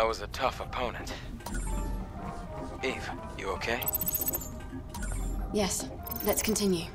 That was was a tough opponent. Eve, you okay? Yes, let's continue.